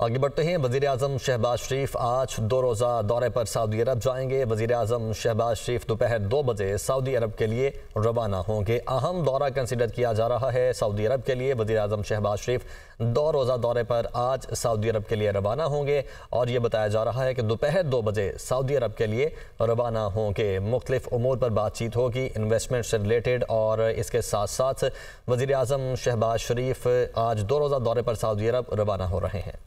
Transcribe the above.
आगे बढ़ते हैं। वज़ीर अजम शहबाज शरीफ आज दो रोज़ा दौरे पर सऊदी अरब जाएँगे। वज़ीर अजम शहबाज शरीफ दोपहर दो बजे सऊदी अरब के लिए रवाना होंगे। अहम दौरा कंसिडर किया जा रहा है सऊदी अरब के लिए। वजी अजम शहबाज शरीफ दो रोज़ा दौरे पर आज सऊदी अरब के लिए रवाना होंगे और ये बताया जा रहा है कि दोपहर दो बजे सऊदी अरब के लिए रवाना होंगे। मुख्तलिफ़ अमूर पर बातचीत होगी इन्वेस्टमेंट से रिलेटेड और इसके साथ साथ वजी अजम शहबाज शरीफ आज दो रोज़ा दौरे पर सऊदी अरब रवाना हो रहे हैं।